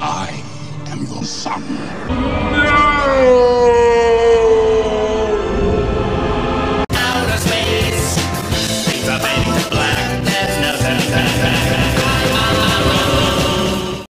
I am your son.